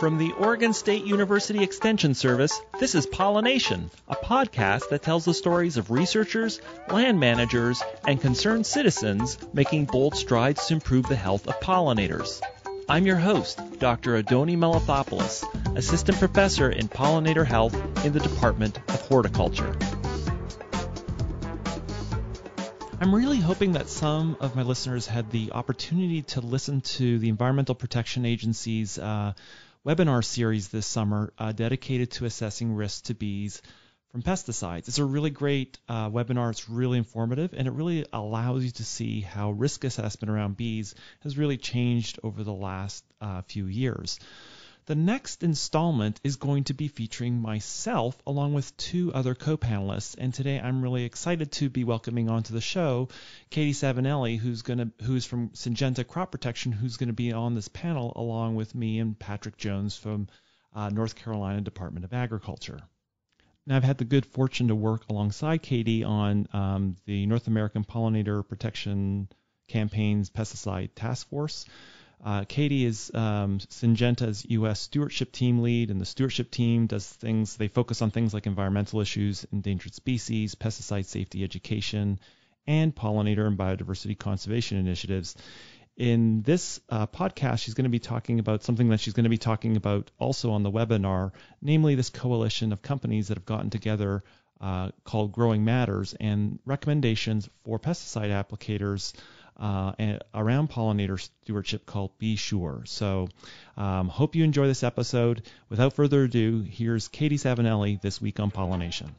From the Oregon State University Extension Service, this is Pollination, a podcast that tells the stories of researchers, land managers, and concerned citizens making bold strides to improve the health of pollinators. I'm your host, Dr. Andony Melathopoulos, Assistant Professor in Pollinator Health in the Department of Horticulture. I'm really hoping that some of my listeners had the opportunity to listen to the Environmental Protection Agency's uh, webinar series this summer uh, dedicated to assessing risks to bees from pesticides. It's a really great uh, webinar. It's really informative and it really allows you to see how risk assessment around bees has really changed over the last uh, few years. The next installment is going to be featuring myself along with two other co-panelists, and today I'm really excited to be welcoming onto the show Caydee Savinelli, who's going to who's from Syngenta Crop Protection, who's going to be on this panel along with me and Patrick Jones from uh, North Carolina Department of Agriculture. Now, I've had the good fortune to work alongside Caydee on um, the North American Pollinator Protection Campaign's Pesticide Task Force. Uh, Caydee is um, Syngenta's U.S. stewardship team lead, and the stewardship team does things. They focus on things like environmental issues, endangered species, pesticide safety education, and pollinator and biodiversity conservation initiatives. In this uh, podcast, she's going to be talking about something that she's going to be talking about also on the webinar, namely this coalition of companies that have gotten together uh, called Growing Matters and recommendations for pesticide applicators uh, around pollinator stewardship called Be Sure. So, um, hope you enjoy this episode. Without further ado, here's Caydee Savinelli this week on pollination.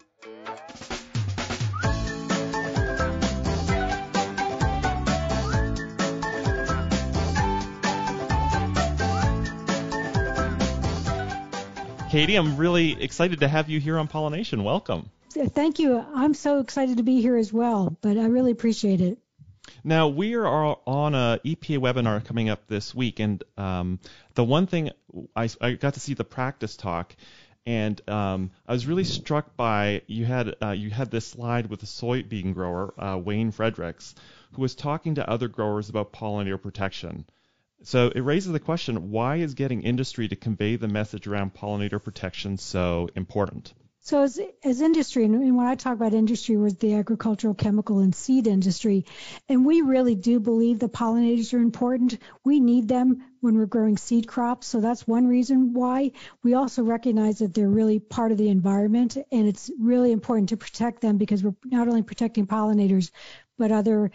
Caydee, I'm really excited to have you here on Pollination. Welcome. Thank you. I'm so excited to be here as well, but I really appreciate it. Now we are on a EPA webinar coming up this week, and um, the one thing I, I, got to see the practice talk, and um, I was really struck by you had uh, you had this slide with a soybean grower, uh, Wayne Fredericks, who was talking to other growers about pollinator protection. So it raises the question: Why is getting industry to convey the message around pollinator protection so important? So as, as industry, and when I talk about industry, we're the agricultural, chemical, and seed industry, and we really do believe the pollinators are important. We need them when we're growing seed crops, so that's one reason why. We also recognize that they're really part of the environment, and it's really important to protect them because we're not only protecting pollinators, but other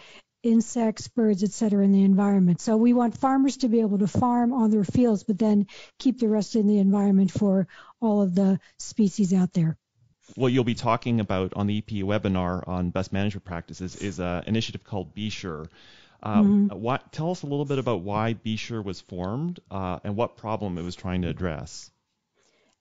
insects, birds, etc., in the environment. So we want farmers to be able to farm on their fields, but then keep the rest in the environment for all of the species out there. What you'll be talking about on the EPA webinar on best management practices is an initiative called Be Sure. Um, mm-hmm. what, tell us a little bit about why Be Sure was formed uh, and what problem it was trying to address.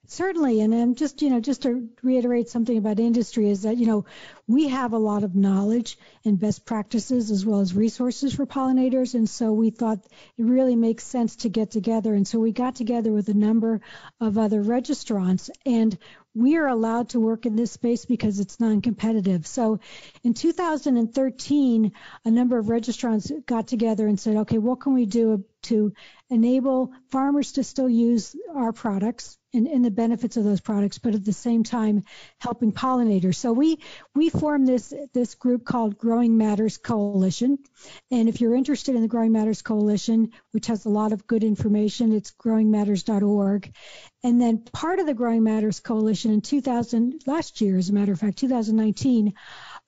Certainly, and um, just you know, just to reiterate something about industry is that you know we have a lot of knowledge and best practices as well as resources for pollinators, and so we thought it really makes sense to get together, and so we got together with a number of other registrants, and we are allowed to work in this space because it's non-competitive. So in 2013, a number of registrants got together and said, okay, what can we do to enable farmers to still use our products and, and, the benefits of those products, but at the same time helping pollinators. So we we formed this this group called Growing Matters Coalition, and if you're interested in the Growing Matters Coalition, which has a lot of good information, it's growingmatters.org. And then part of the Growing Matters Coalition in 2000 last year, as a matter of fact, 2019,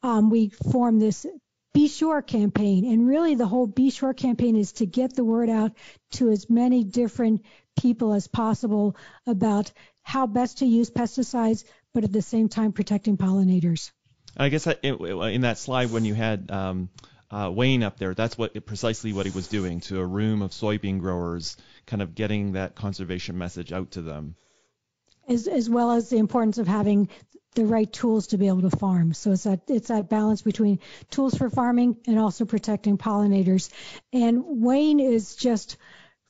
um, we formed this be Sure campaign. And really, the whole Be Sure campaign is to get the word out to as many different people as possible about how best to use pesticides, but at the same time protecting pollinators. I guess in that slide when you had um, uh, Wayne up there, that's what precisely what he was doing to a room of soybean growers, kind of getting that conservation message out to them. As, as well as the importance of having the right tools to be able to farm. So it's that it's that balance between tools for farming and also protecting pollinators. And Wayne is just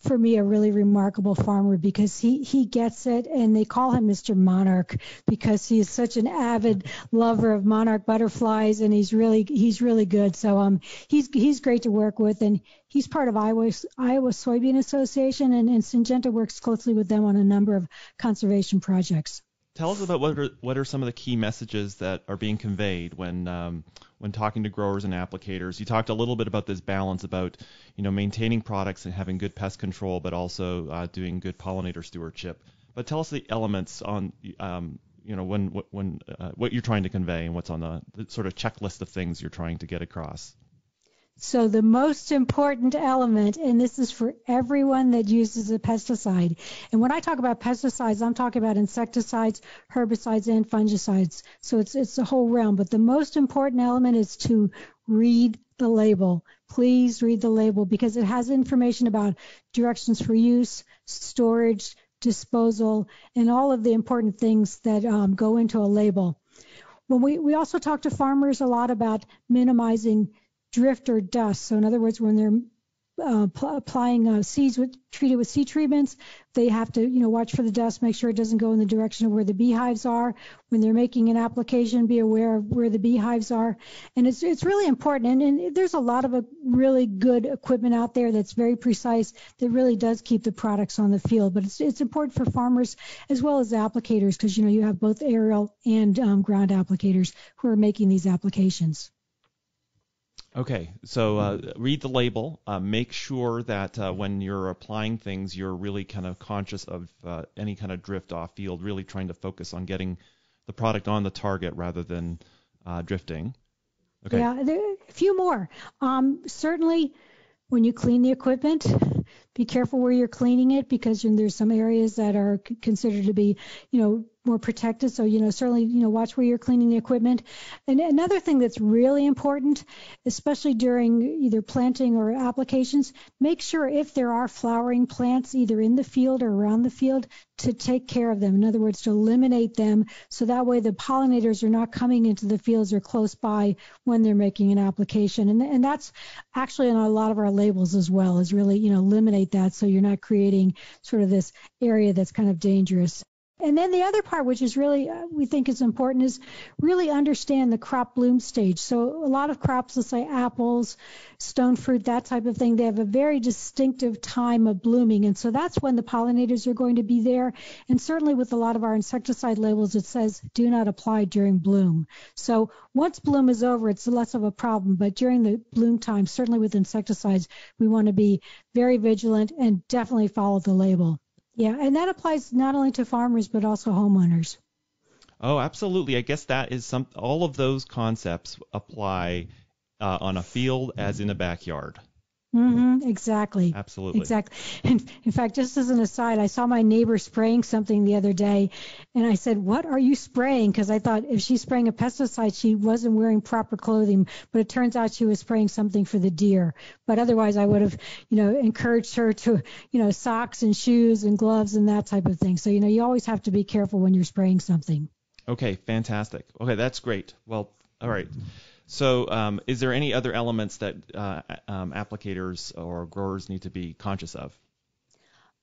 for me a really remarkable farmer because he he gets it and they call him Mr. Monarch because he is such an avid lover of monarch butterflies and he's really he's really good so um he's he's great to work with and he's part of Iowa Iowa Soybean Association and, and Syngenta works closely with them on a number of conservation projects tell us about what are what are some of the key messages that are being conveyed when um, when talking to growers and applicators. You talked a little bit about this balance about you know maintaining products and having good pest control, but also uh, doing good pollinator stewardship. But tell us the elements on um, you know when when uh, what you're trying to convey and what's on the, the sort of checklist of things you're trying to get across. So the most important element, and this is for everyone that uses a pesticide, and when I talk about pesticides, I'm talking about insecticides, herbicides, and fungicides. So it's it's the whole realm. But the most important element is to read the label. Please read the label because it has information about directions for use, storage, disposal, and all of the important things that um, go into a label. When we, we also talk to farmers a lot about minimizing drift or dust. So in other words, when they're uh, pl- applying uh, seeds with, treated with seed treatments, they have to, you know, watch for the dust, make sure it doesn't go in the direction of where the beehives are. When they're making an application, be aware of where the beehives are, and it's it's really important. And, and there's a lot of a really good equipment out there that's very precise that really does keep the products on the field. But it's it's important for farmers as well as applicators because you know you have both aerial and um, ground applicators who are making these applications. Okay, so uh, read the label. Uh, make sure that uh, when you're applying things, you're really kind of conscious of uh, any kind of drift off field, really trying to focus on getting the product on the target rather than uh, drifting. Okay. Yeah, a few more. Um, certainly, when you clean the equipment, be careful where you're cleaning it because there's some areas that are considered to be, you know, more protected. So, you know, certainly, you know, watch where you're cleaning the equipment. And another thing that's really important, especially during either planting or applications, make sure if there are flowering plants either in the field or around the field to take care of them. In other words, to eliminate them so that way the pollinators are not coming into the fields or close by when they're making an application. And, and that's actually on a lot of our labels as well, is really, you know, eliminate that so you're not creating sort of this area that's kind of dangerous. And then the other part, which is really uh, we think is important, is really understand the crop bloom stage. So a lot of crops, let's say apples, stone fruit, that type of thing, they have a very distinctive time of blooming, and so that's when the pollinators are going to be there. And certainly with a lot of our insecticide labels, it says do not apply during bloom. So once bloom is over, it's less of a problem. But during the bloom time, certainly with insecticides, we want to be very vigilant and definitely follow the label. Yeah, and that applies not only to farmers but also homeowners. Oh, absolutely. I guess that is some. All of those concepts apply uh, on a field as in a backyard. Mm-hmm, exactly. Absolutely. Exactly. And in fact, just as an aside, I saw my neighbor spraying something the other day, and I said, "What are you spraying?" Because I thought if she's spraying a pesticide, she wasn't wearing proper clothing. But it turns out she was spraying something for the deer. But otherwise, I would have, you know, encouraged her to, you know, socks and shoes and gloves and that type of thing. So you know, you always have to be careful when you're spraying something. Okay, fantastic. Okay, that's great. Well, all right. So, um, is there any other elements that uh, um, applicators or growers need to be conscious of?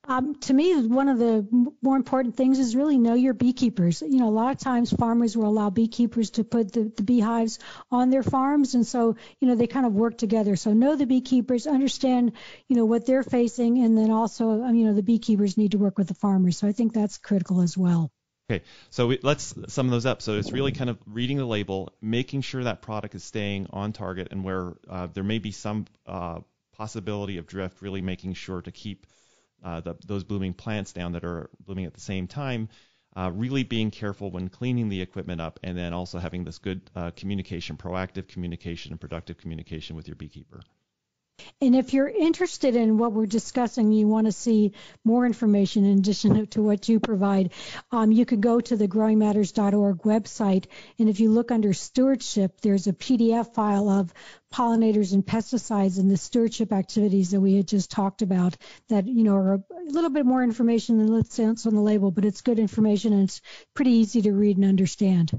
Um, to me, one of the more important things is really know your beekeepers. You know, a lot of times farmers will allow beekeepers to put the, the beehives on their farms, and so you know they kind of work together. So know the beekeepers, understand you know what they're facing, and then also um, you know the beekeepers need to work with the farmers. So I think that's critical as well. Okay, so we, let's sum those up. So it's really kind of reading the label, making sure that product is staying on target, and where uh, there may be some uh, possibility of drift, really making sure to keep uh, the, those blooming plants down that are blooming at the same time. Uh, really being careful when cleaning the equipment up, and then also having this good uh, communication, proactive communication, and productive communication with your beekeeper. And if you're interested in what we're discussing, you want to see more information in addition to what you provide, um, you could go to the growingmatters.org website. And if you look under stewardship, there's a PDF file of pollinators and pesticides and the stewardship activities that we had just talked about that, you know, are a little bit more information than say on the label, but it's good information and it's pretty easy to read and understand.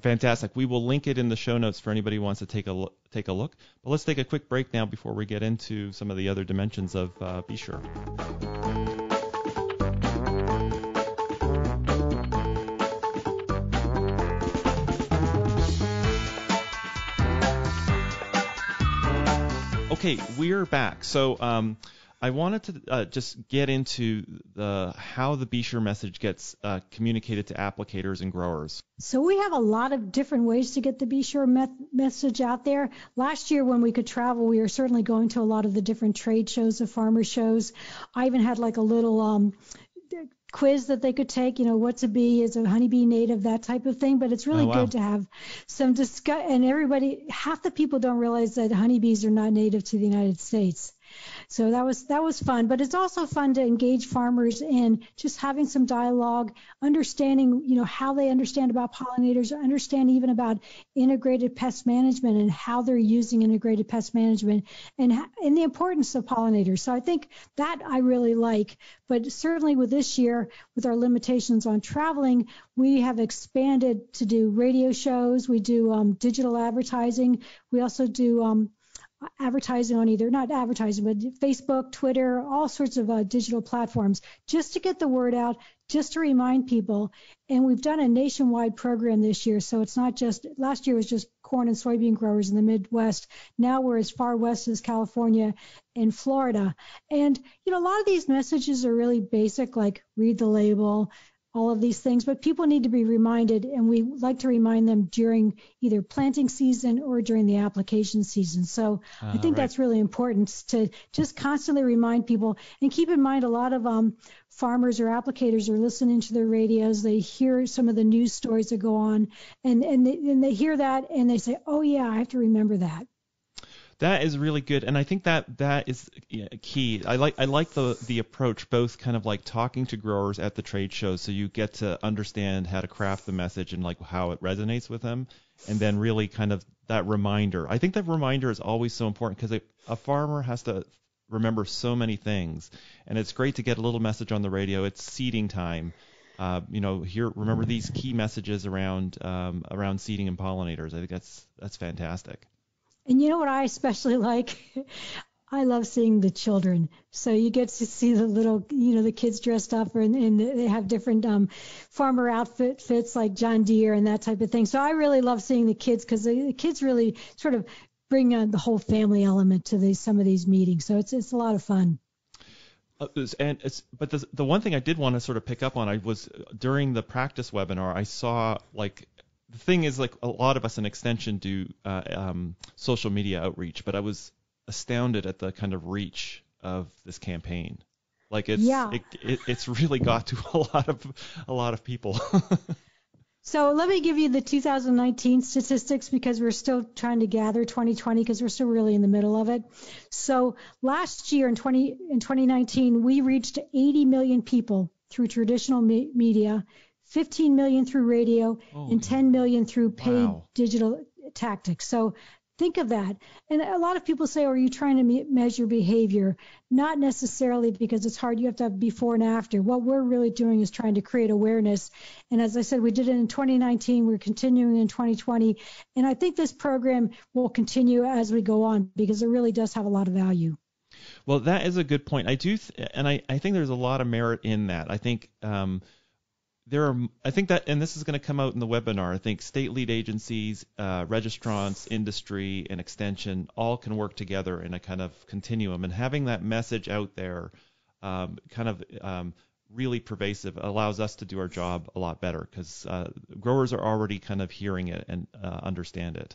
Fantastic. We will link it in the show notes for anybody who wants to take a look, take a look. But let's take a quick break now before we get into some of the other dimensions of uh, Be Sure. Okay, we're back. So um, I wanted to uh, just get into the how the Be Sure message gets uh, communicated to applicators and growers. So we have a lot of different ways to get the Be Sure me- message out there. Last year when we could travel, we were certainly going to a lot of the different trade shows, the farmer shows. I even had like a little um, quiz that they could take, you know, what's a bee, is a honeybee native, that type of thing. But it's really oh, wow. good to have some discuss. And everybody, half the people don't realize that honeybees are not native to the United States. So that was that was fun, but it's also fun to engage farmers in just having some dialogue, understanding you know how they understand about pollinators, understand even about integrated pest management and how they're using integrated pest management and and the importance of pollinators. So I think that I really like, but certainly with this year with our limitations on traveling, we have expanded to do radio shows, we do um, digital advertising, we also do um, advertising on either not advertising but Facebook, Twitter, all sorts of uh, digital platforms just to get the word out, just to remind people. And we've done a nationwide program this year, so it's not just last year was just corn and soybean growers in the Midwest. Now we're as far west as California and Florida. And you know, a lot of these messages are really basic, like read the label, all of these things, but people need to be reminded, and we like to remind them during either planting season or during the application season. So uh, I think right. that's really important to just constantly remind people and keep in mind a lot of um, farmers or applicators are listening to their radios. They hear some of the news stories that go on, and and they, and they hear that and they say, oh yeah, I have to remember that. That is really good, and I think that that is key. I like I like the the approach, both kind of like talking to growers at the trade shows, so you get to understand how to craft the message and like how it resonates with them, and then really kind of that reminder. I think that reminder is always so important because a farmer has to remember so many things, and it's great to get a little message on the radio. It's seeding time. Uh, you know, here remember these key messages around um, around seeding and pollinators. I think that's that's fantastic. And you know what I especially like? I love seeing the children. So you get to see the little, you know, the kids dressed up and, and they have different um, farmer outfit fits like John Deere and that type of thing. So I really love seeing the kids because the, the kids really sort of bring uh, the whole family element to these some of these meetings. So it's it's a lot of fun. Uh, and it's but the the one thing I did want to sort of pick up on I was during the practice webinar I saw like the thing is, like a lot of us in Extension do uh, um, social media outreach, but I was astounded at the kind of reach of this campaign. Like it's yeah. it, it, it's really got to a lot of a lot of people. so let me give you the 2019 statistics because we're still trying to gather 2020 because we're still really in the middle of it. So last year in 20 in 2019 we reached 80 million people through traditional me- media 15 million through radio oh, and 10 million through paid wow. digital tactics. So think of that. And a lot of people say, oh, are you trying to me- measure behavior? Not necessarily because it's hard. You have to have before and after. What we're really doing is trying to create awareness. And as I said, we did it in 2019. We're continuing in 2020. And I think this program will continue as we go on because it really does have a lot of value. Well, that is a good point. I do, th- and I, I think there's a lot of merit in that. I think, um, there are, I think that, and this is going to come out in the webinar. I think state lead agencies, uh, registrants, industry, and extension all can work together in a kind of continuum. And having that message out there, um, kind of um, really pervasive, allows us to do our job a lot better because uh, growers are already kind of hearing it and uh, understand it.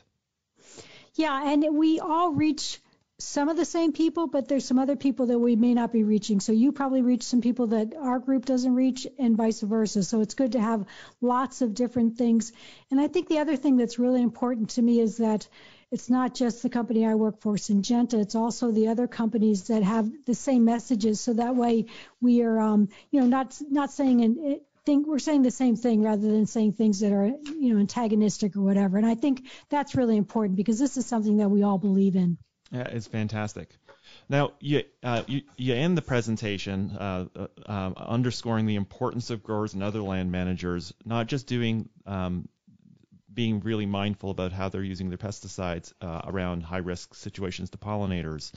Yeah, and we all reach some of the same people, but there's some other people that we may not be reaching. So you probably reach some people that our group doesn't reach and vice versa. So it's good to have lots of different things. And I think the other thing that's really important to me is that it's not just the company I work for, Syngenta. It's also the other companies that have the same messages. So that way we are, um, you know, not not saying and think we're saying the same thing rather than saying things that are, you know, antagonistic or whatever. And I think that's really important because this is something that we all believe in. Yeah, it's fantastic. Now, you, uh, you, you end the presentation uh, uh, um, underscoring the importance of growers and other land managers not just doing um, being really mindful about how they're using their pesticides uh, around high risk situations to pollinators,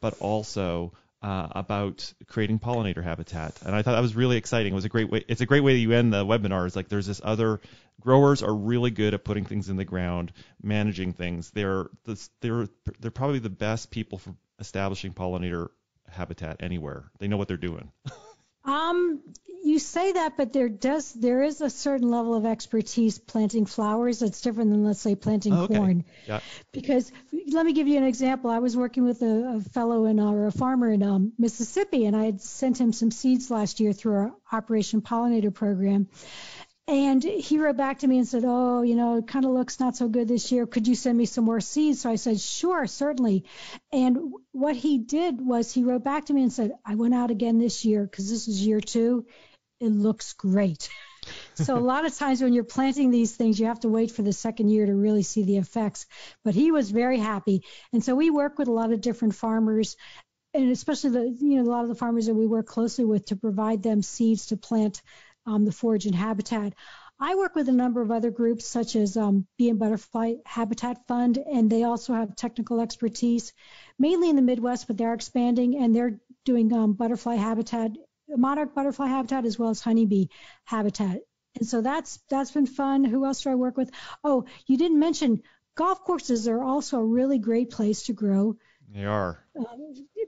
but also uh, about creating pollinator habitat. And I thought that was really exciting. It was a great way. It's a great way that you end the webinar. Is like there's this other growers are really good at putting things in the ground, managing things. They're this, they're they're probably the best people for establishing pollinator habitat anywhere. They know what they're doing. um, you say that, but there does there is a certain level of expertise planting flowers that's different than let's say planting oh, okay. corn. Yeah. Because let me give you an example. I was working with a, a fellow in our a farmer in um, Mississippi, and I had sent him some seeds last year through our Operation Pollinator program. And he wrote back to me and said, Oh, you know, it kind of looks not so good this year. Could you send me some more seeds? So I said, Sure, certainly. And what he did was he wrote back to me and said, I went out again this year because this is year two it looks great. so a lot of times when you're planting these things, you have to wait for the second year to really see the effects. But he was very happy. And so we work with a lot of different farmers and especially the you know a lot of the farmers that we work closely with to provide them seeds to plant um, the forage and habitat. I work with a number of other groups such as um, Bee and Butterfly Habitat Fund, and they also have technical expertise, mainly in the Midwest, but they're expanding and they're doing um, butterfly habitat monarch butterfly habitat as well as honeybee habitat. And so that's that's been fun. Who else do I work with? Oh, you didn't mention golf courses are also a really great place to grow. They are. Uh,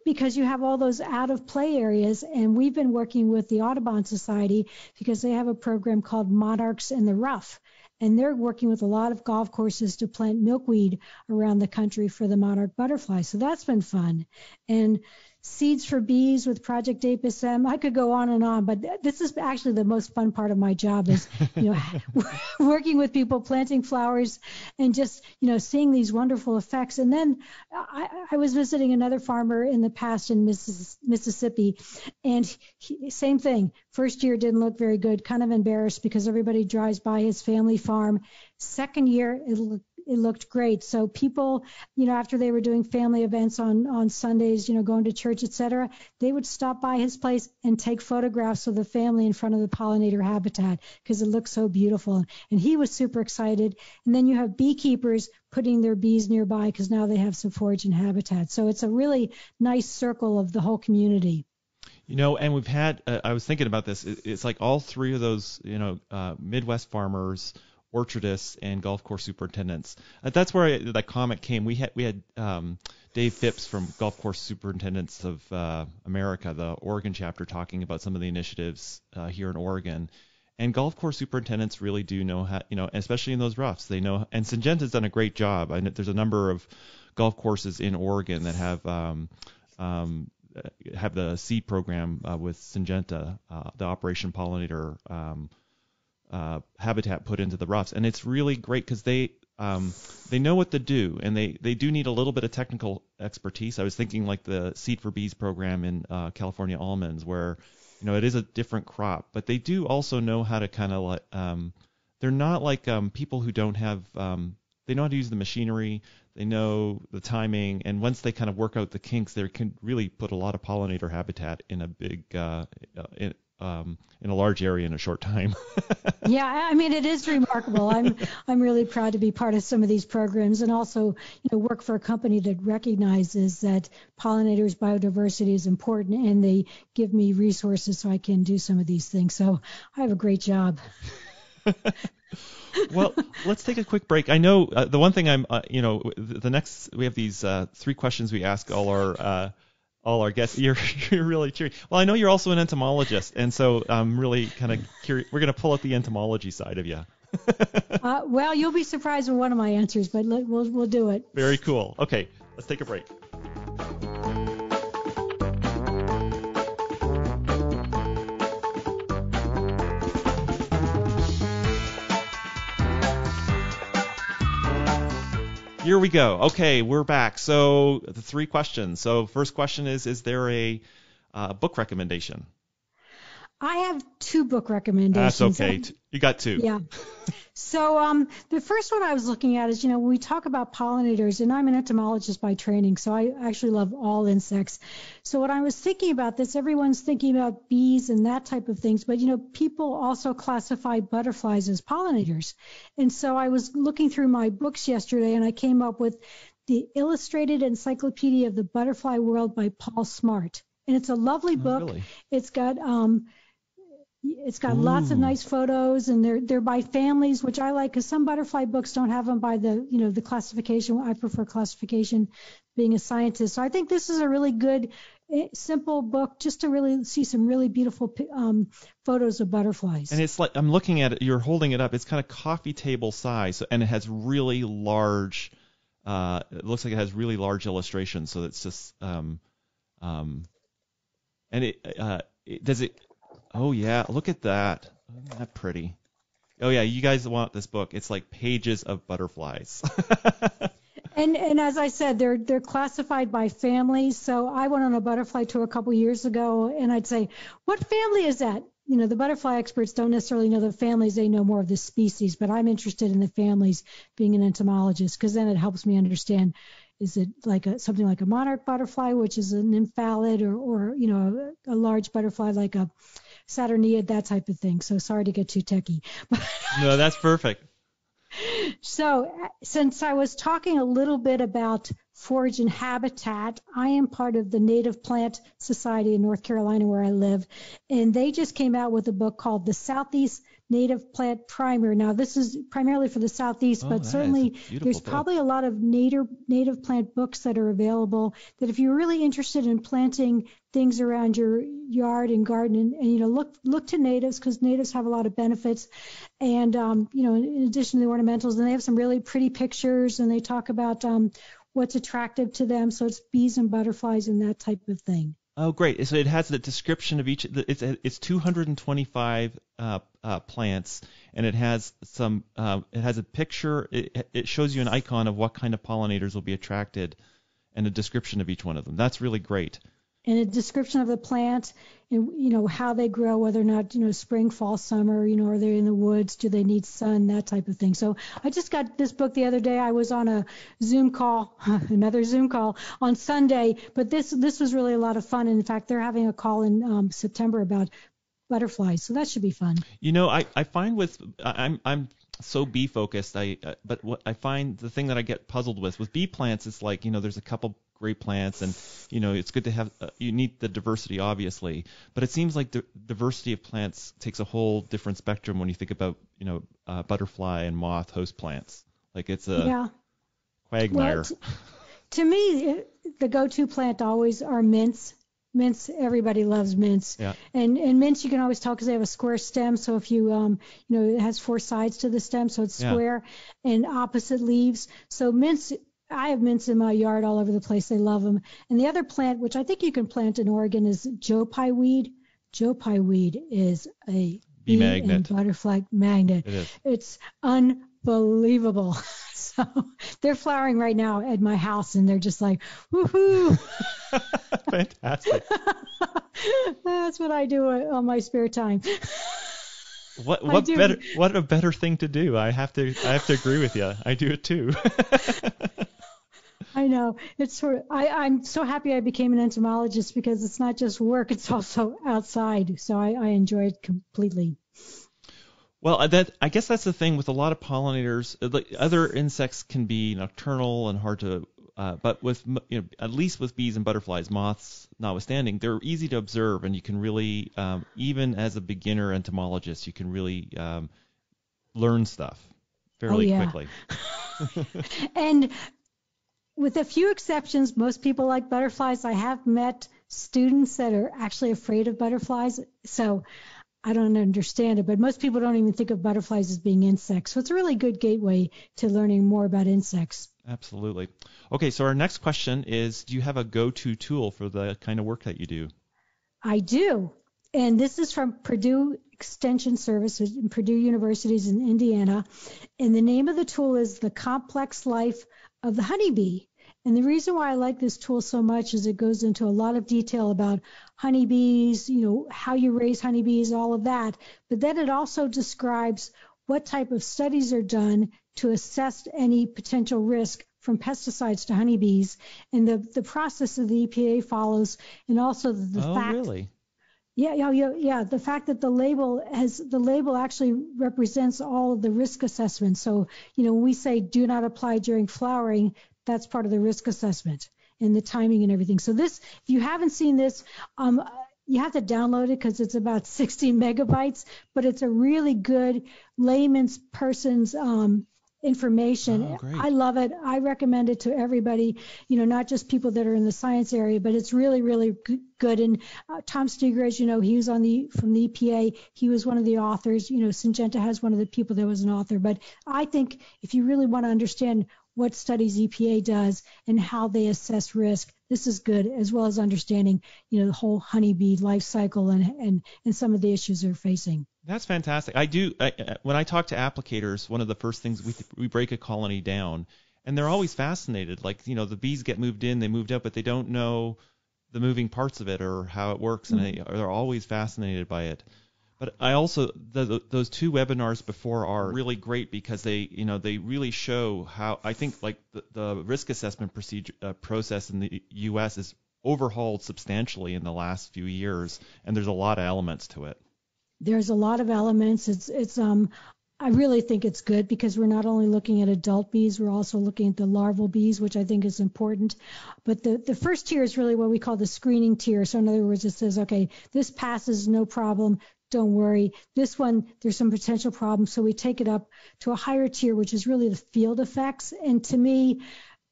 because you have all those out of play areas. And we've been working with the Audubon Society because they have a program called Monarchs in the Rough. And they're working with a lot of golf courses to plant milkweed around the country for the monarch butterfly. So that's been fun. And Seeds for Bees with Project Apis I could go on and on, but this is actually the most fun part of my job is, you know, working with people, planting flowers, and just, you know, seeing these wonderful effects. And then I, I was visiting another farmer in the past in Mississippi, and he, same thing. First year didn't look very good, kind of embarrassed because everybody drives by his family farm. Second year, it looked it looked great. So people, you know, after they were doing family events on on Sundays, you know, going to church, etc., they would stop by his place and take photographs of the family in front of the pollinator habitat because it looked so beautiful. And he was super excited. And then you have beekeepers putting their bees nearby because now they have some forage and habitat. So it's a really nice circle of the whole community. You know, and we've had, uh, I was thinking about this, it's like all three of those, you know, uh, Midwest farmers orchardists and golf course superintendents. Uh, that's where I, that comment came. We had we had um, Dave Phipps from Golf Course Superintendents of uh, America, the Oregon chapter, talking about some of the initiatives uh, here in Oregon. And golf course superintendents really do know how, you know, especially in those roughs, they know. And Syngenta's done a great job. I know there's a number of golf courses in Oregon that have um, um, have the seed program uh, with Syngenta, uh, the Operation Pollinator um, uh, habitat put into the roughs, and it's really great because they um, they know what to do, and they they do need a little bit of technical expertise. I was thinking like the Seed for Bees program in uh, California almonds, where you know it is a different crop, but they do also know how to kind of like um, they're not like um, people who don't have um, they know how to use the machinery, they know the timing, and once they kind of work out the kinks, they can really put a lot of pollinator habitat in a big uh, in, um, in a large area in a short time. yeah, I mean it is remarkable. I'm I'm really proud to be part of some of these programs and also you know work for a company that recognizes that pollinators biodiversity is important and they give me resources so I can do some of these things. So I have a great job. well, let's take a quick break. I know uh, the one thing I'm, uh, you know, the, the next we have these uh, three questions we ask all our uh, all our guests. You're you're really curious. Well, I know you're also an entomologist, and so I'm really kind of curious. We're going to pull out the entomology side of you. uh, well, you'll be surprised with one of my answers, but we'll we'll do it. Very cool. Okay, let's take a break. Here we go. Okay, we're back. So the three questions. So first question is: Is there a uh, book recommendation? I have two book recommendations. That's okay. You got two. Yeah. so um, the first one I was looking at is, you know, when we talk about pollinators, and I'm an entomologist by training, so I actually love all insects. So when I was thinking about this, everyone's thinking about bees and that type of things, but you know, people also classify butterflies as pollinators. And so I was looking through my books yesterday, and I came up with the Illustrated Encyclopedia of the Butterfly World by Paul Smart. And it's a lovely oh, book. Oh, really? It's got um, it's got Ooh. lots of nice photos, and they're they're by families, which I like because some butterfly books don't have them by the you know the classification. I prefer classification, being a scientist. So I think this is a really good, eh, simple book just to really see some really beautiful um, photos of butterflies. And it's like I'm looking at it. You're holding it up. It's kind of coffee table size, and it has really large. Uh, it looks like it has really large illustrations. So it's just um, um, and it, uh, it does it Oh yeah, look at that. Isn't that pretty? Oh yeah, you guys want this book. It's like pages of butterflies. and and as I said, they're they're classified by families. So I went on a butterfly tour a couple years ago, and I'd say, "What family is that?" You know, the butterfly experts don't necessarily know the families; they know more of the species. But I'm interested in the families, being an entomologist, because then it helps me understand is it like a, something like a monarch butterfly, which is an nymphalid, or, or you know, a, a large butterfly like a Saturnia, that type of thing. So sorry to get too techy. no, that's perfect. So, since I was talking a little bit about forage and habitat, I am part of the Native Plant Society in North Carolina where I live, and they just came out with a book called The Southeast native plant primer. Now, this is primarily for the southeast, oh, but certainly there's book. probably a lot of native native plant books that are available. That if you're really interested in planting things around your yard and garden, and, and you know, look look to natives because natives have a lot of benefits. And um, you know, in addition to the ornamentals, and they have some really pretty pictures, and they talk about um, what's attractive to them. So it's bees and butterflies and that type of thing. Oh, great! So it has the description of each. It's it's 225 uh, uh, plants, and it has some. Uh, it has a picture. It, it shows you an icon of what kind of pollinators will be attracted, and a description of each one of them. That's really great and a description of the plant and you know how they grow whether or not you know spring fall summer you know are they in the woods do they need sun that type of thing so i just got this book the other day i was on a zoom call another zoom call on sunday but this this was really a lot of fun and in fact they're having a call in um, september about butterflies so that should be fun. You know i i find with i'm i'm so bee focused i uh, but what i find the thing that i get puzzled with with bee plants is like you know there's a couple great plants and you know it's good to have uh, you need the diversity obviously but it seems like the diversity of plants takes a whole different spectrum when you think about you know uh, butterfly and moth host plants. Like it's a yeah. quagmire. Well, t- to me the go-to plant always are mints mints everybody loves mints yeah. and and mints you can always tell because they have a square stem so if you um you know it has four sides to the stem so it's square yeah. and opposite leaves so mints I have mints in my yard all over the place. They love them. And the other plant, which I think you can plant in Oregon, is Joe Pye weed. Joe Pye weed is a bee magnet. And butterfly magnet. It is. It's unbelievable. so they're flowering right now at my house, and they're just like, woohoo! Fantastic. That's what I do on my spare time. What what better what a better thing to do? I have to I have to agree with you. I do it too. I know. It's sort of, I, I'm so happy I became an entomologist because it's not just work, it's also outside. So I, I enjoy it completely. Well, that I guess that's the thing with a lot of pollinators. Like other insects can be nocturnal and hard to, uh, but with you know at least with bees and butterflies, moths notwithstanding, they're easy to observe, and you can really, um, even as a beginner entomologist, you can really um, learn stuff fairly oh, yeah. quickly. and with a few exceptions, most people like butterflies. I have met students that are actually afraid of butterflies. So I don't understand it, but most people don't even think of butterflies as being insects. So it's a really good gateway to learning more about insects. Absolutely. Okay, so our next question is Do you have a go to tool for the kind of work that you do? I do. And this is from Purdue Extension Service in Purdue University's in Indiana. And the name of the tool is the Complex Life of the honeybee. And the reason why I like this tool so much is it goes into a lot of detail about honeybees, you know, how you raise honeybees, all of that. But then it also describes what type of studies are done to assess any potential risk from pesticides to honeybees and the, the process that the EPA follows and also the, the oh, fact really? Yeah, yeah, yeah, yeah. The fact that the label has the label actually represents all of the risk assessment. So, you know, when we say do not apply during flowering, that's part of the risk assessment and the timing and everything. So this, if you haven't seen this, um, you have to download it because it's about 60 megabytes, but it's a really good layman's person's um, information. Oh, I love it. I recommend it to everybody, you know, not just people that are in the science area, but it's really, really good. And uh, Tom Steeger, as you know, he was on the from the EPA. He was one of the authors. You know, Syngenta has one of the people that was an author. But I think if you really want to understand what studies EPA does and how they assess risk. This is good, as well as understanding, you know, the whole honeybee life cycle and and and some of the issues they're facing. That's fantastic. I do I, when I talk to applicators, one of the first things we we break a colony down, and they're always fascinated. Like you know, the bees get moved in, they moved out, but they don't know the moving parts of it or how it works, and mm-hmm. they, they're always fascinated by it. But I also the, the, those two webinars before are really great because they you know they really show how I think like the, the risk assessment procedure uh, process in the U.S. is overhauled substantially in the last few years, and there's a lot of elements to it. There's a lot of elements. It's it's um I really think it's good because we're not only looking at adult bees, we're also looking at the larval bees, which I think is important. But the, the first tier is really what we call the screening tier. So in other words, it says, okay, this passes no problem don't worry. This one, there's some potential problems. So we take it up to a higher tier, which is really the field effects. And to me,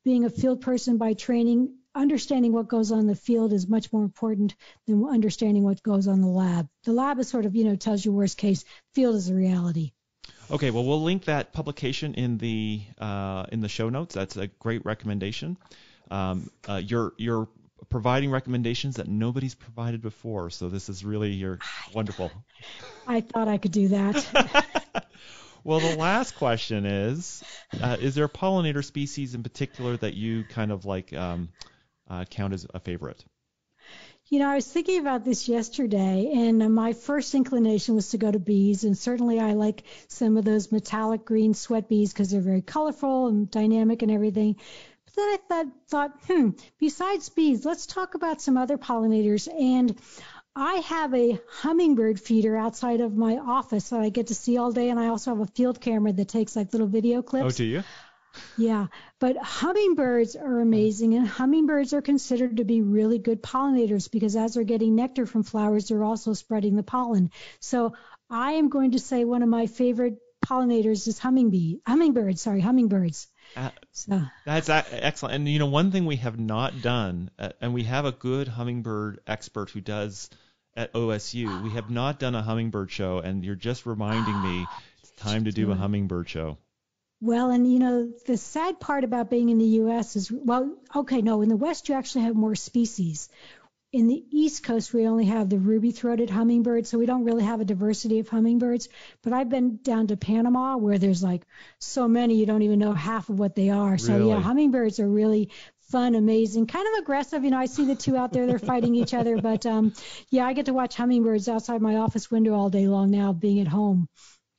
being a field person by training, understanding what goes on in the field is much more important than understanding what goes on the lab. The lab is sort of, you know, tells you worst case. Field is a reality. Okay, well, we'll link that publication in the uh, in the show notes. That's a great recommendation. Um, uh, your your providing recommendations that nobody's provided before. So this is really your wonderful. I thought I could do that. well, the last question is: uh, Is there a pollinator species in particular that you kind of like um, uh, count as a favorite? You know, I was thinking about this yesterday, and my first inclination was to go to bees, and certainly I like some of those metallic green sweat bees because they're very colorful and dynamic and everything. Then I thought, thought, hmm, besides bees, let's talk about some other pollinators. And I have a hummingbird feeder outside of my office that I get to see all day, and I also have a field camera that takes like little video clips. Oh, do you? Yeah, but hummingbirds are amazing, and hummingbirds are considered to be really good pollinators because as they're getting nectar from flowers, they're also spreading the pollen. So I am going to say one of my favorite pollinators is hummingbee, hummingbirds. Sorry, hummingbirds. Uh, so. That's excellent. And you know, one thing we have not done, uh, and we have a good hummingbird expert who does at OSU. We have not done a hummingbird show, and you're just reminding me it's time to do a hummingbird show. Well, and you know, the sad part about being in the U.S. is, well, okay, no, in the West you actually have more species in the East Coast, we only have the ruby-throated hummingbird, so we don't really have a diversity of hummingbirds. But I've been down to Panama where there's like so many you don't even know half of what they are. So really? yeah, hummingbirds are really fun, amazing, kind of aggressive. You know, I see the two out there, they're fighting each other. But um, yeah, I get to watch hummingbirds outside my office window all day long now, being at home.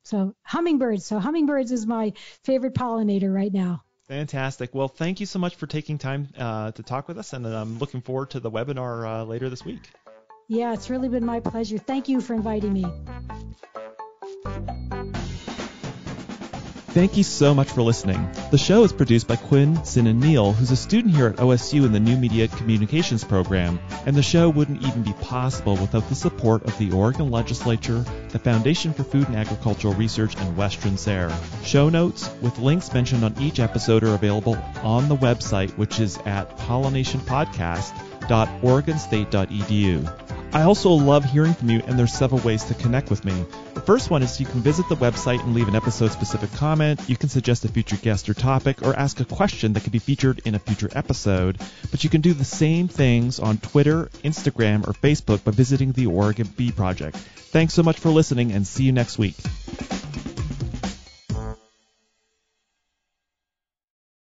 So hummingbirds. So hummingbirds is my favorite pollinator right now. Fantastic. Well, thank you so much for taking time uh, to talk with us, and I'm looking forward to the webinar uh, later this week. Yeah, it's really been my pleasure. Thank you for inviting me. Thank you so much for listening. The show is produced by Quinn Sin, and Neil, who's a student here at OSU in the New Media Communications program, and the show wouldn't even be possible without the support of the Oregon Legislature, the Foundation for Food and Agricultural Research, and Western SARE. Show notes with links mentioned on each episode are available on the website, which is at pollinationpodcast.oregonstate.edu. I also love hearing from you, and there's several ways to connect with me. The first one is you can visit the website and leave an episode specific comment. You can suggest a future guest or topic, or ask a question that could be featured in a future episode. But you can do the same things on Twitter, Instagram, or Facebook by visiting the Oregon Bee Project. Thanks so much for listening, and see you next week.